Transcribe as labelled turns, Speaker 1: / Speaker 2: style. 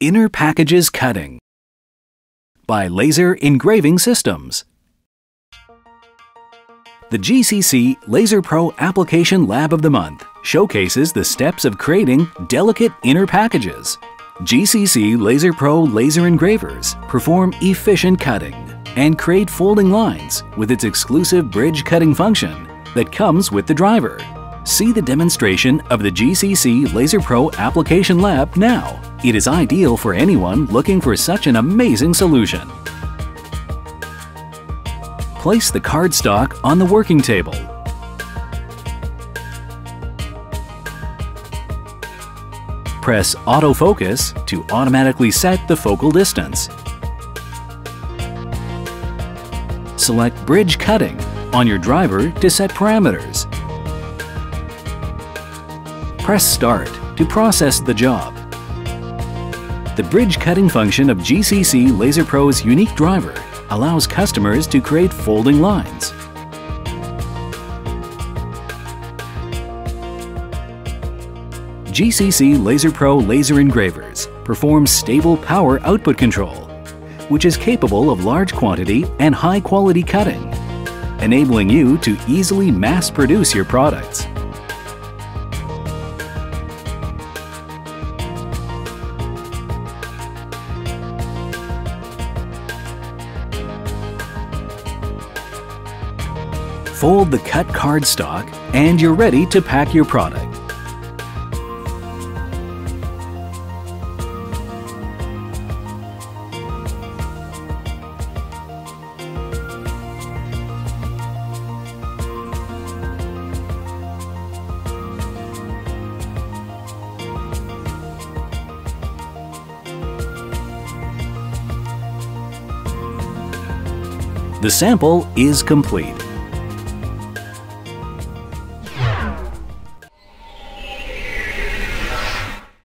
Speaker 1: Inner Packages Cutting by Laser Engraving Systems. The GCC Laser Pro Application Lab of the Month showcases the steps of creating delicate inner packages. GCC Laser Pro laser engravers perform efficient cutting and create folding lines with its exclusive bridge cutting function that comes with the driver. See the demonstration of the GCC Laser Pro Application Lab now. It is ideal for anyone looking for such an amazing solution. Place the cardstock on the working table. Press Autofocus to automatically set the focal distance. Select Bridge Cutting on your driver to set parameters. Press Start to process the job. The bridge cutting function of GCC Laser Pro's unique driver allows customers to create folding lines. GCC Laser Pro laser engravers perform stable power output control, which is capable of large quantity and high quality cutting, enabling you to easily mass produce your products. Fold the cut cardstock and you're ready to pack your product. The sample is complete.